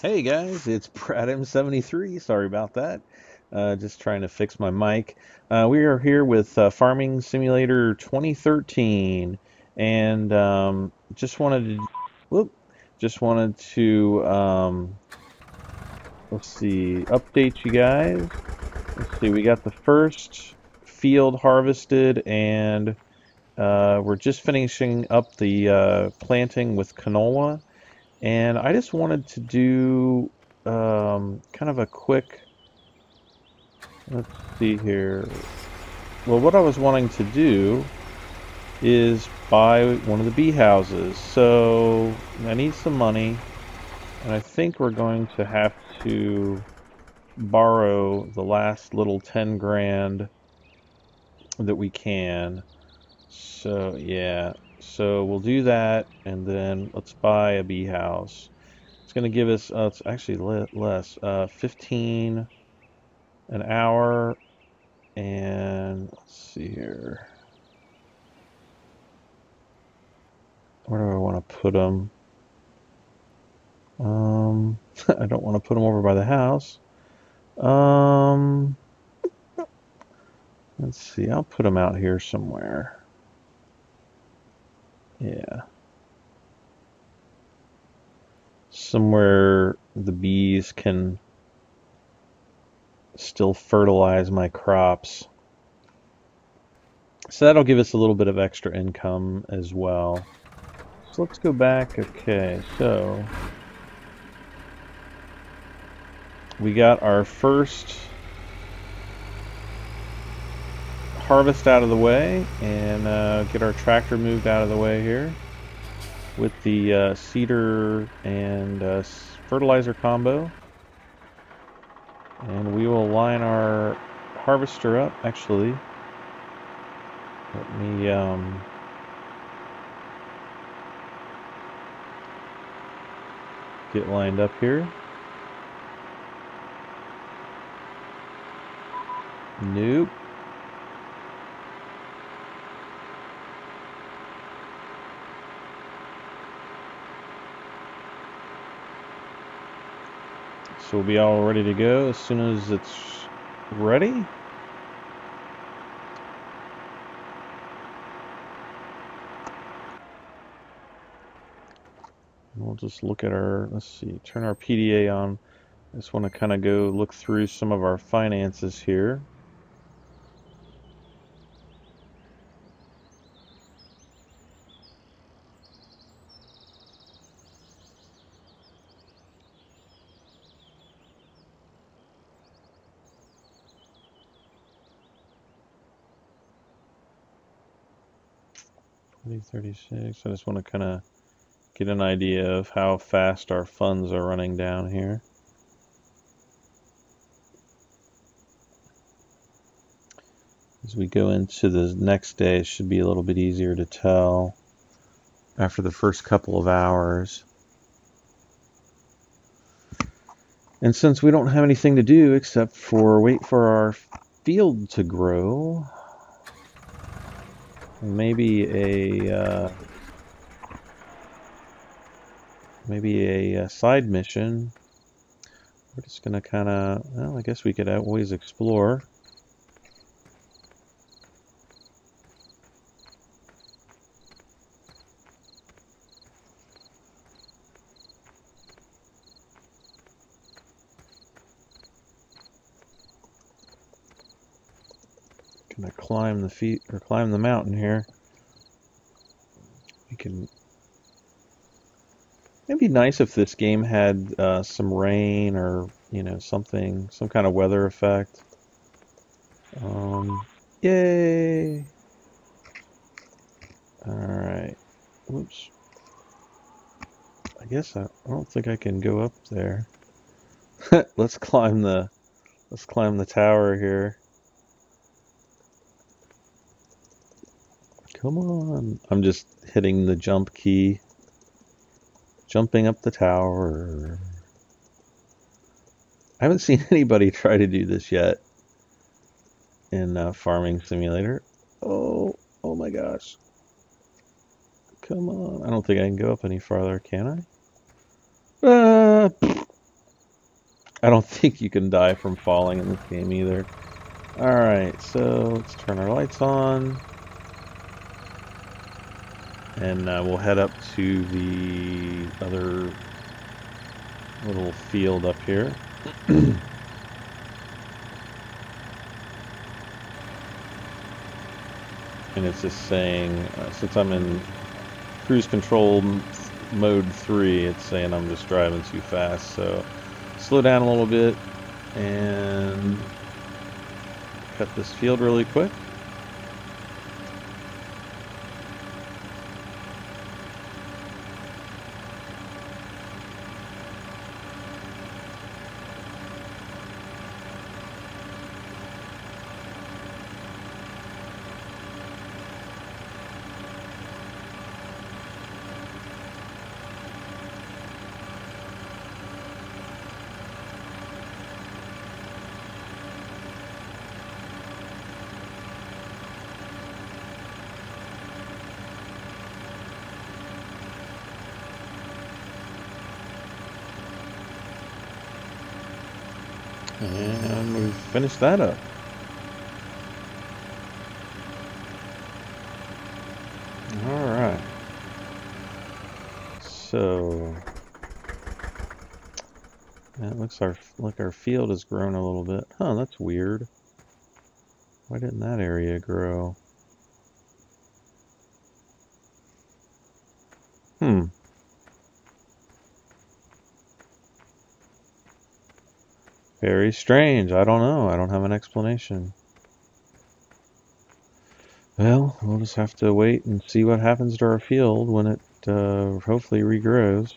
Hey guys, it's Brad M73. Sorry about that. Uh, just trying to fix my mic. Uh, we are here with uh, Farming Simulator 2013, and um, just wanted to, whoop, just wanted to, um, let's see, update you guys. Let's see, we got the first field harvested, and uh, we're just finishing up the uh, planting with canola. And I just wanted to do um, kind of a quick, let's see here. Well, what I was wanting to do is buy one of the bee houses. So I need some money, and I think we're going to have to borrow the last little 10 grand that we can. So yeah, so we'll do that, and then let's buy a bee house. It's going to give us, uh, it's actually less, uh, 15 an hour, and let's see here. Where do I want to put them? Um, I don't want to put them over by the house. Um, let's see, I'll put them out here somewhere. Yeah. Somewhere the bees can still fertilize my crops. So that'll give us a little bit of extra income as well. So let's go back. Okay, so we got our first harvest out of the way and uh, get our tractor moved out of the way here with the uh, seeder and uh, fertilizer combo. And we will line our harvester up. Actually, let me um, get lined up here. Nope. So we'll be all ready to go as soon as it's ready. We'll just look at our, let's see, turn our PDA on. I just want to kind of go look through some of our finances here. 2036. I just want to kind of get an idea of how fast our funds are running down here. As we go into the next day, it should be a little bit easier to tell after the first couple of hours. And since we don't have anything to do except for wait for our field to grow, maybe a uh, maybe a, a, uh, side mission. We're just gonna kind of, well, I guess we could always explore. gonna climb the feet or climb the mountain here. We can. It'd be nice if this game had uh, some rain or you know something, some kind of weather effect. Um, yay! All right. Oops. I guess I, I don't think I can go up there. let's climb the let's climb the tower here. Come on. I'm just hitting the jump key. Jumping up the tower. I haven't seen anybody try to do this yet in uh, Farming Simulator. Oh, oh my gosh. Come on. I don't think I can go up any farther, can I? Uh, I don't think you can die from falling in this game either. Alright, so let's turn our lights on. And uh, we'll head up to the other little field up here. and it's just saying, uh, since I'm in cruise control mode 3, it's saying I'm just driving too fast, so slow down a little bit and cut this field really quick. And we've finished that up. Alright. So it looks our like our field has grown a little bit. Huh, that's weird. Why didn't that area grow? Hmm. Very strange. I don't know. I don't have an explanation. Well, we'll just have to wait and see what happens to our field when it uh, hopefully regrows.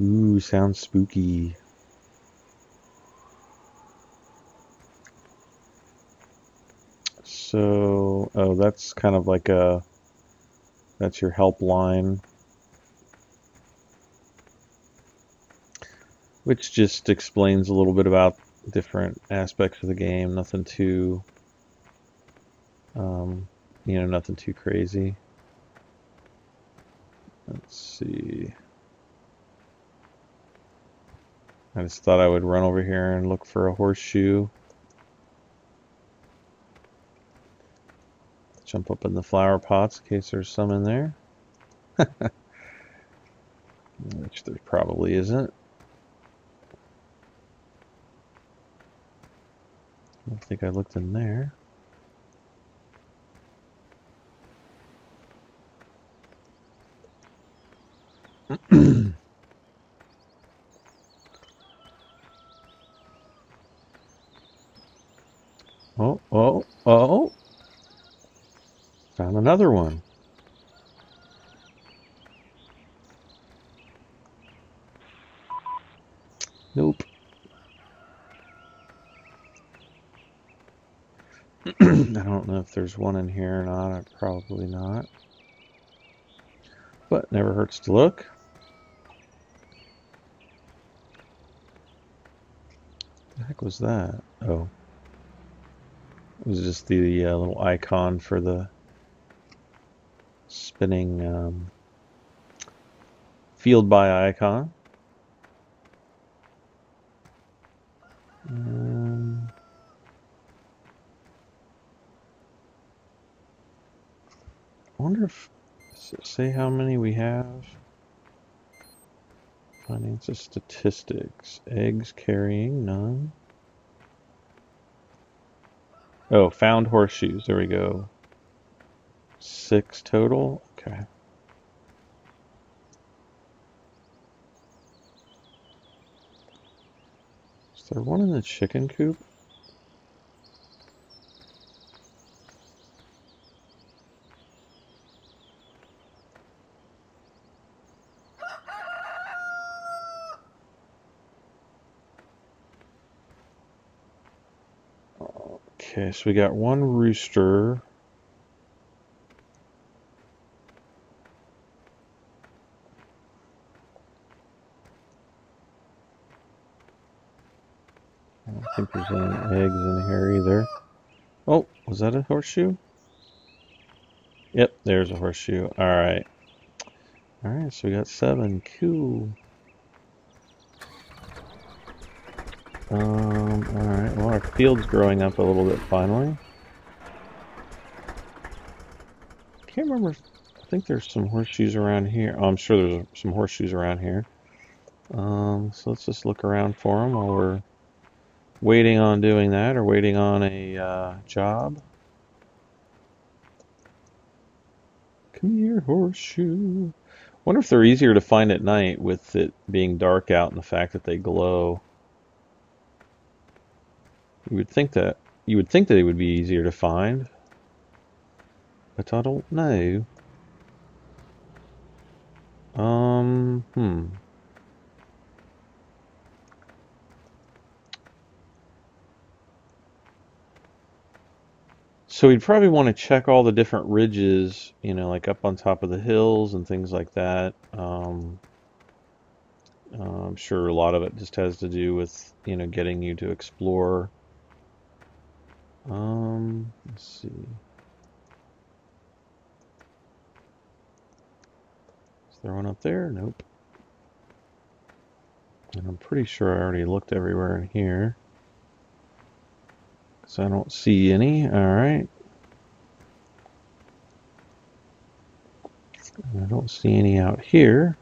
Ooh, sounds spooky. So, oh, that's kind of like a, that's your helpline. Which just explains a little bit about different aspects of the game. Nothing too, um, you know, nothing too crazy. Let's see. I just thought I would run over here and look for a horseshoe. Jump up in the flower pots in case there's some in there. Which there probably isn't. Don't think I looked in there. oh, oh, oh. Found another one. Nope. I don't know there's one in here or not. Probably not. But never hurts to look. the heck was that? Oh. It was just the uh, little icon for the spinning um, field by icon. Wonder if say how many we have. Finances statistics. Eggs carrying none. Oh, found horseshoes. There we go. Six total. Okay. Is there one in the chicken coop? Okay, so we got one rooster. I don't think there's any eggs in here either. Oh, was that a horseshoe? Yep, there's a horseshoe. Alright. Alright, so we got seven. Cool. Um, alright, well our field's growing up a little bit finally. Can't remember, I think there's some horseshoes around here. Oh, I'm sure there's some horseshoes around here. Um, so let's just look around for them while we're waiting on doing that or waiting on a uh, job. Come here, horseshoe. Wonder if they're easier to find at night with it being dark out and the fact that they glow. You would think that you would think that it would be easier to find, but I don't know. Um, hmm. So we'd probably want to check all the different ridges, you know, like up on top of the hills and things like that. Um, I'm sure a lot of it just has to do with, you know, getting you to explore. Um, let's see. Is there one up there? Nope. And I'm pretty sure I already looked everywhere in here. So I don't see any. All right. I don't see any out here.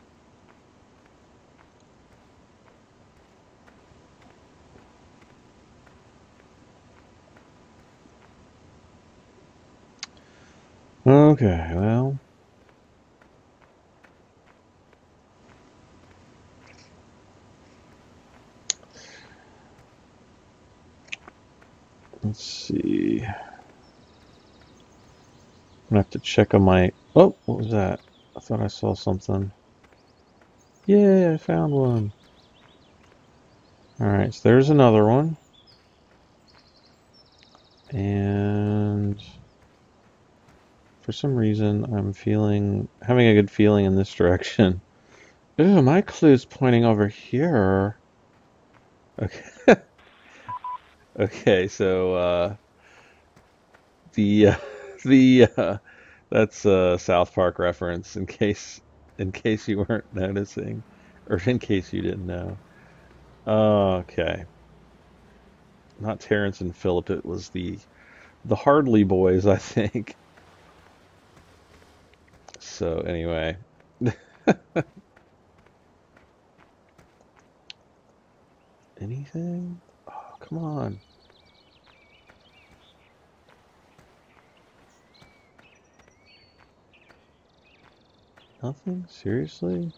Okay, well. Let's see. I'm gonna have to check on my. Oh, what was that? I thought I saw something. Yeah, I found one. Alright, so there's another one. And for some reason, I'm feeling, having a good feeling in this direction. Ooh, my clue's pointing over here. Okay. okay, so, uh, the, uh, the, uh, that's a South Park reference in case, in case you weren't noticing, or in case you didn't know. Okay. Not Terrance and Phillip, it was the, the Hardly boys, I think. So anyway. Anything? Oh, come on. Nothing? Seriously?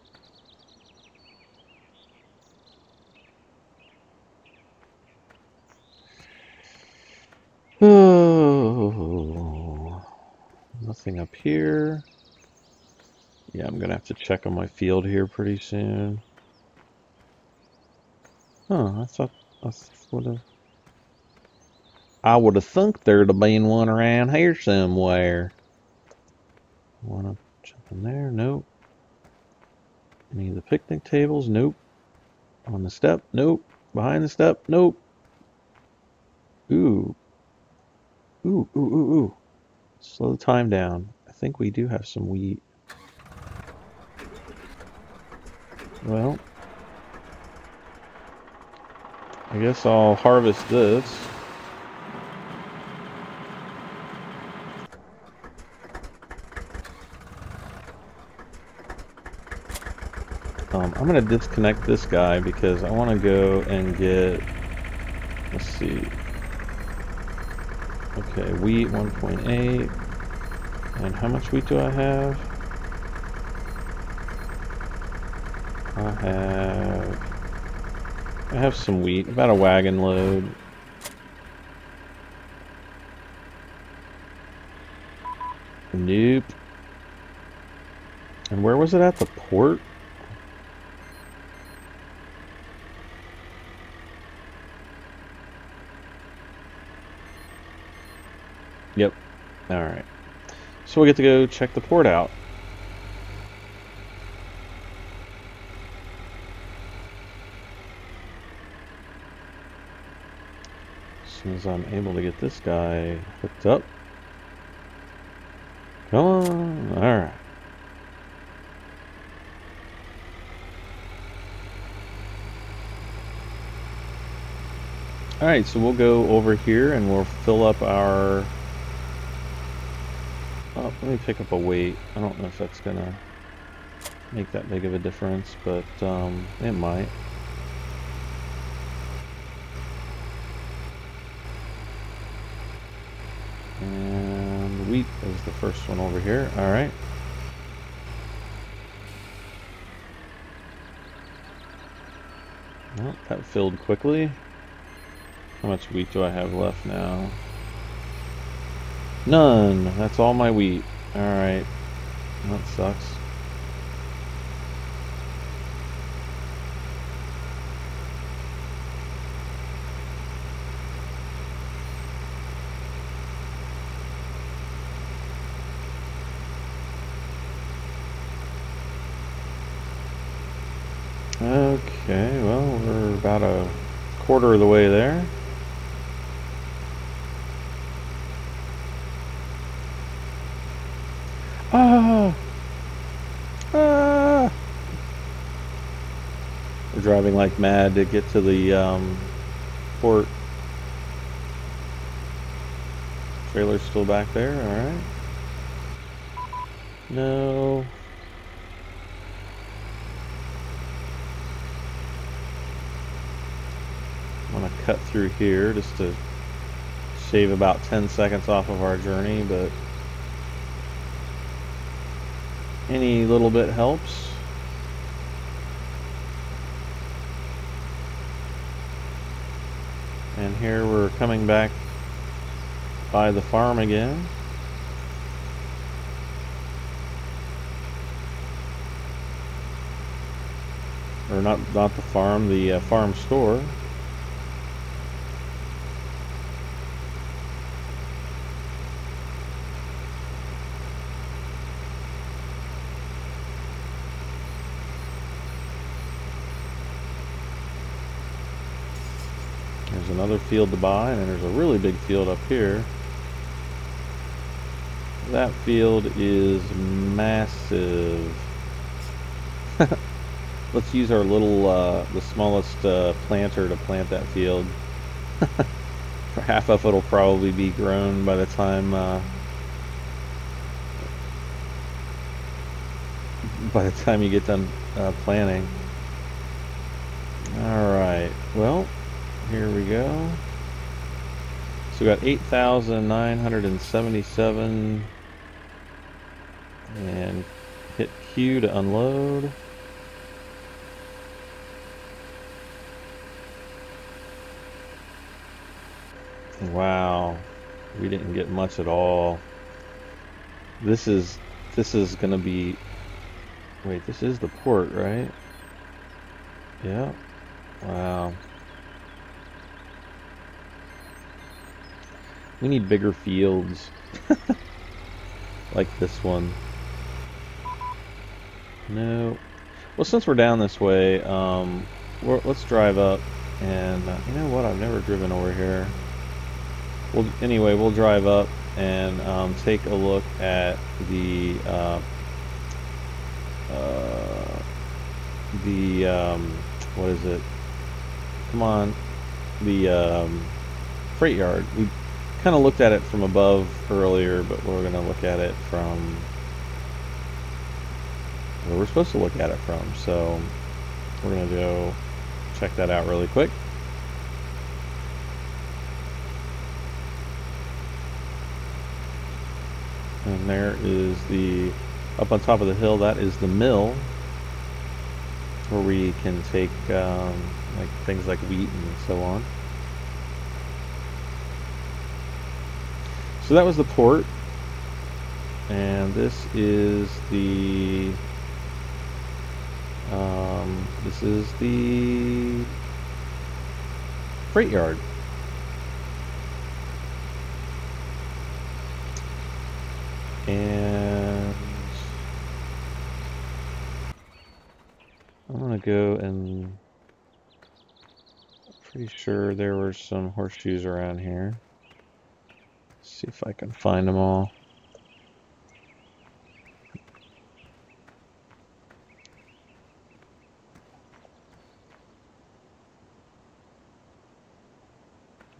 Oh, nothing up here. Yeah, I'm gonna have to check on my field here pretty soon. Huh, I thought I would have. I would have thunk there'd have been one around here somewhere. Wanna jump in there? Nope. Any of the picnic tables? Nope. On the step? Nope. Behind the step? Nope. Ooh. Ooh, ooh, ooh, ooh. Slow the time down. I think we do have some wheat. Well, I guess I'll harvest this. Um, I'm going to disconnect this guy because I want to go and get, let's see, okay, wheat 1.8, and how much wheat do I have? I have... I have some wheat, about a wagon load. Nope. And where was it at? The port? Yep. Alright. So we get to go check the port out. As I'm able to get this guy hooked up. Come on. Alright. Alright, so we'll go over here and we'll fill up our... Oh, let me pick up a weight. I don't know if that's going to make that big of a difference, but um, it might. Is the first one over here. Alright. Well, that filled quickly. How much wheat do I have left now? None. That's all my wheat. Alright. That sucks. Okay, well, we're about a quarter of the way there. Ah! Ah! We're driving like mad to get to the um, port. Trailer's still back there, alright. No. I'm going to cut through here just to shave about 10 seconds off of our journey, but any little bit helps. And here we're coming back by the farm again. Or not, not the farm, the uh, farm store. There's another field to buy, and then there's a really big field up here. That field is massive. Let's use our little, uh, the smallest uh, planter to plant that field. Half of it will probably be grown by the time, uh, by the time you get done uh, planting. Alright, well, here we go. So we got 8,977 and hit Q to unload. Wow, we didn't get much at all. This is this is gonna be. Wait, this is the port, right? Yeah. Wow. We need bigger fields. like this one. No. Well, since we're down this way, um, let's drive up. And uh, you know what? I've never driven over here. Well, anyway, we'll drive up and um, take a look at the uh, uh, the um, what is it? Come on, the um, freight yard. We kind of looked at it from above earlier, but we're going to look at it from where we're supposed to look at it from. So we're going to go check that out really quick. And there is the, up on top of the hill, that is the mill where we can take um, like things like wheat and so on. So that was the port. And this is the um, this is the freight yard. And I'm gonna go and pretty sure there were some horseshoes around here. See if I can find them all.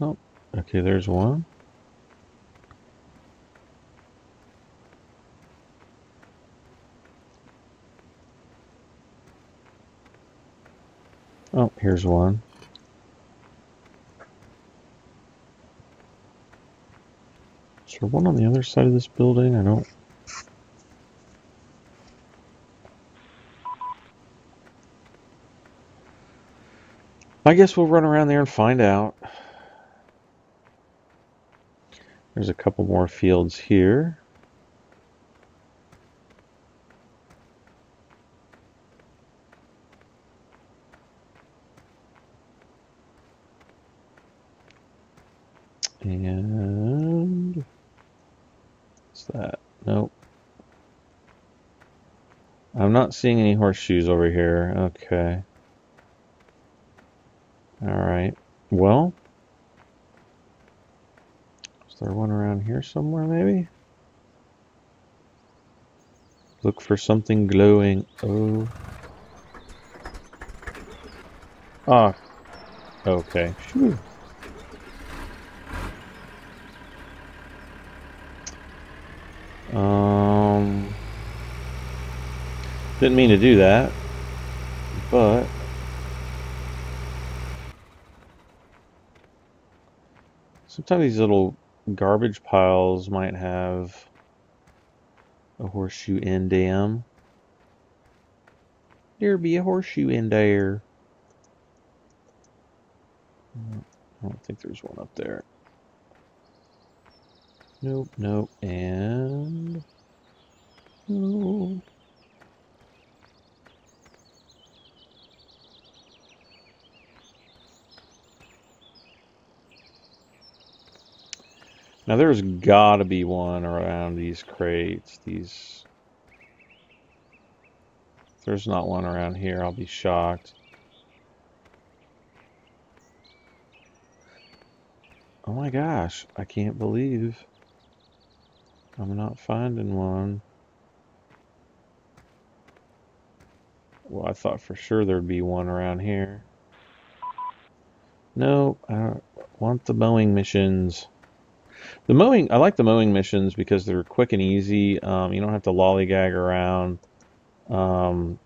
Oh, okay, there's one. Oh, here's one. Is there one on the other side of this building? I don't... I guess we'll run around there and find out. There's a couple more fields here. And what's that? Nope. I'm not seeing any horseshoes over here. Okay. Alright. Well. Is there one around here somewhere maybe? Look for something glowing. Oh. Ah. Okay. Phew. Didn't mean to do that, but sometimes these little garbage piles might have a horseshoe in them. There be a horseshoe in there. I don't think there's one up there. Nope, nope, and... No. Now there's got to be one around these crates. These. If there's not one around here, I'll be shocked. Oh my gosh, I can't believe. I'm not finding one. Well, I thought for sure there'd be one around here. No, I want the mowing missions. The mowing, I like the mowing missions because they're quick and easy. Um, you don't have to lollygag around um,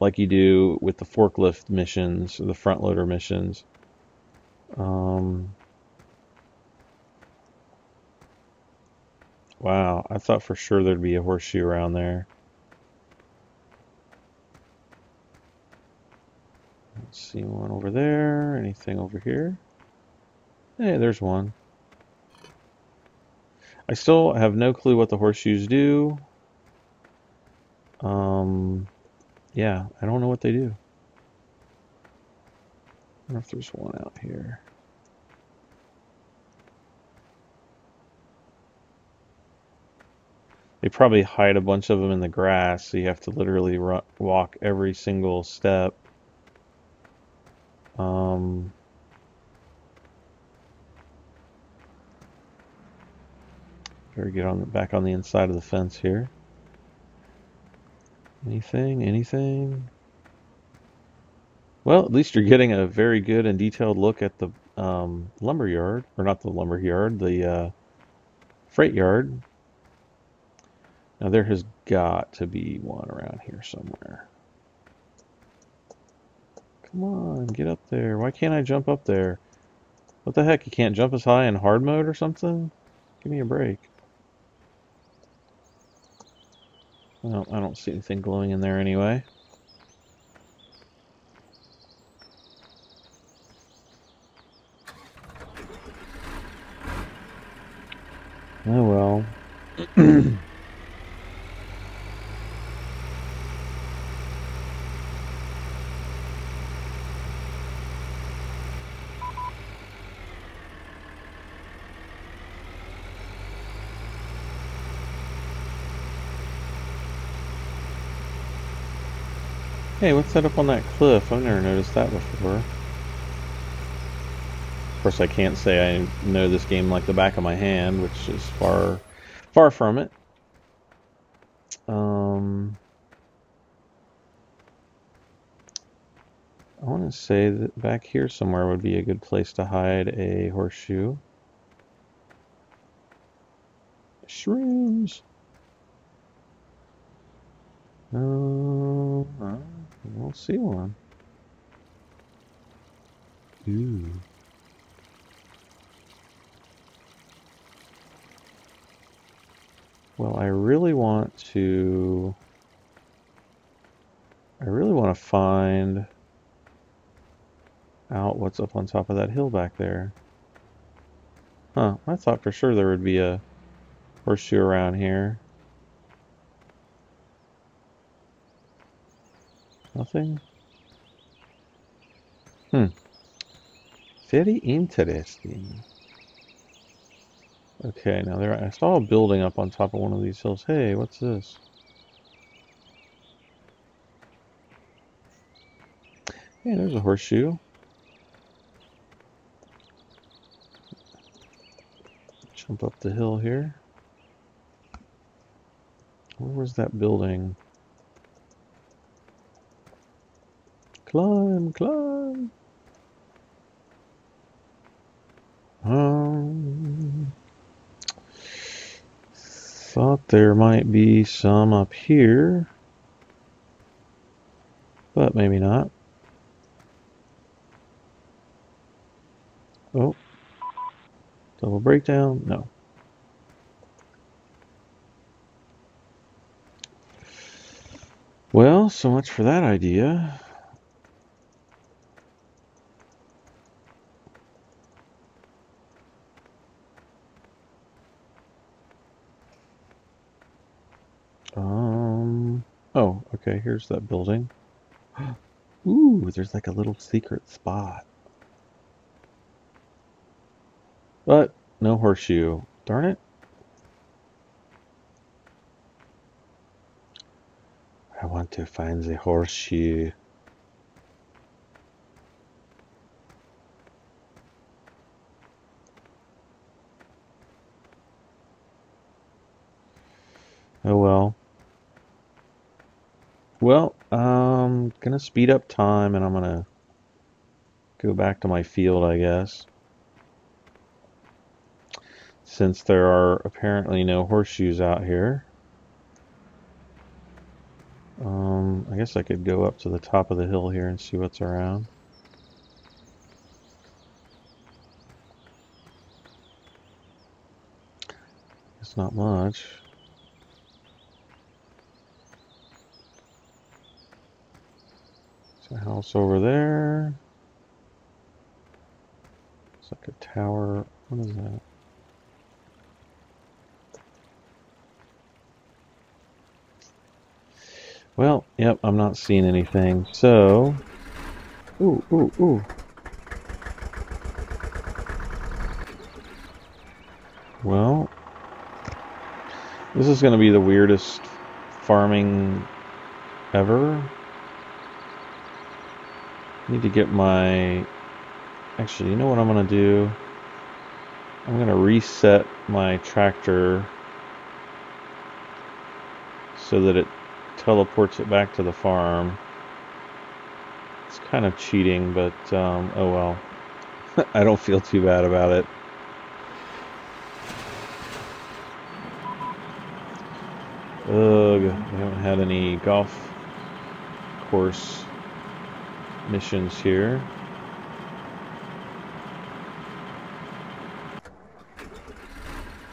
like you do with the forklift missions or the front loader missions. Um, Wow, I thought for sure there'd be a horseshoe around there. Let's see one over there. Anything over here? Hey, there's one. I still have no clue what the horseshoes do. Um, yeah, I don't know what they do. I wonder if there's one out here. They probably hide a bunch of them in the grass, so you have to literally walk every single step. Um, better get on the back on the inside of the fence here. Anything? Anything? Well, at least you're getting a very good and detailed look at the um, lumber yard, or not the lumber yard, the uh, freight yard. Now there has got to be one around here somewhere. Come on, get up there. Why can't I jump up there? What the heck, you can't jump as high in hard mode or something? Give me a break. Well, I don't see anything glowing in there anyway. Oh well. That up on that cliff? I've never noticed that before. Of course, I can't say I know this game like the back of my hand, which is far, far from it. Um, I want to say that back here somewhere would be a good place to hide a horseshoe. Shrooms. I don't see one. Ooh. Well, I really want to... I really want to find out what's up on top of that hill back there. Huh, I thought for sure there would be a horseshoe around here. Nothing? Hmm. Very interesting. Okay, now there I saw a building up on top of one of these hills. Hey, what's this? Hey, there's a horseshoe. Jump up the hill here. Where was that building? Climb, climb. Um, thought there might be some up here, but maybe not. Oh, double breakdown? No. Well, so much for that idea. Oh, okay, here's that building. Ooh, there's like a little secret spot. But, no horseshoe. Darn it. I want to find the horseshoe. Oh well. Well, I'm um, gonna speed up time and I'm gonna go back to my field, I guess. Since there are apparently no horseshoes out here. Um, I guess I could go up to the top of the hill here and see what's around. It's not much. House over there. It's like a tower. What is that? Well, yep, I'm not seeing anything. So, ooh, ooh, ooh. Well, this is going to be the weirdest farming ever. Need to get my... Actually, you know what I'm going to do? I'm going to reset my tractor so that it teleports it back to the farm. It's kind of cheating, but um, oh well. I don't feel too bad about it. Ugh, we haven't had any golf course missions here.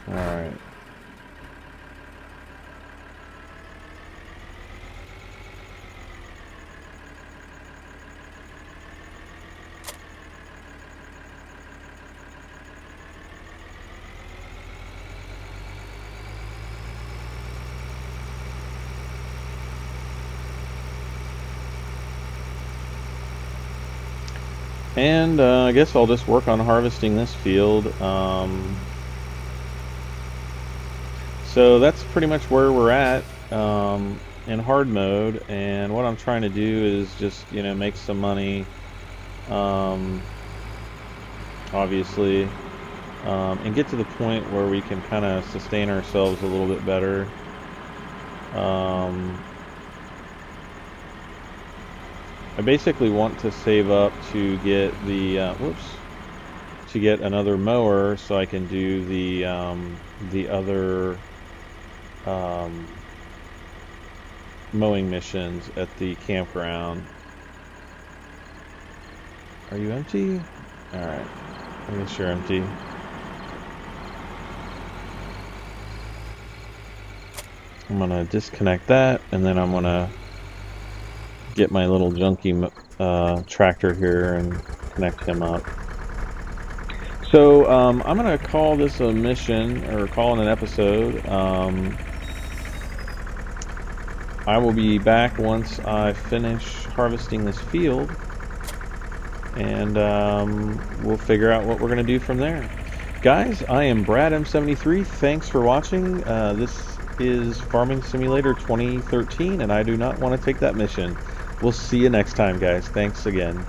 Alright. And uh, I guess I'll just work on harvesting this field. Um, so that's pretty much where we're at um, in hard mode. And what I'm trying to do is just, you know, make some money, um, obviously, um, and get to the point where we can kind of sustain ourselves a little bit better. Um, I basically want to save up to get the uh, whoops to get another mower so I can do the um, the other um, mowing missions at the campground. Are you empty? Alright. I guess you're empty. I'm gonna disconnect that and then I'm gonna get my little junky uh, tractor here and connect him up. So um, I'm gonna call this a mission or call it an episode. Um, I will be back once I finish harvesting this field and um, we'll figure out what we're going to do from there. Guys, I am Brad M73. Thanks for watching. Uh, this is Farming Simulator 2013, and I do not want to take that mission. We'll see you next time, guys. Thanks again.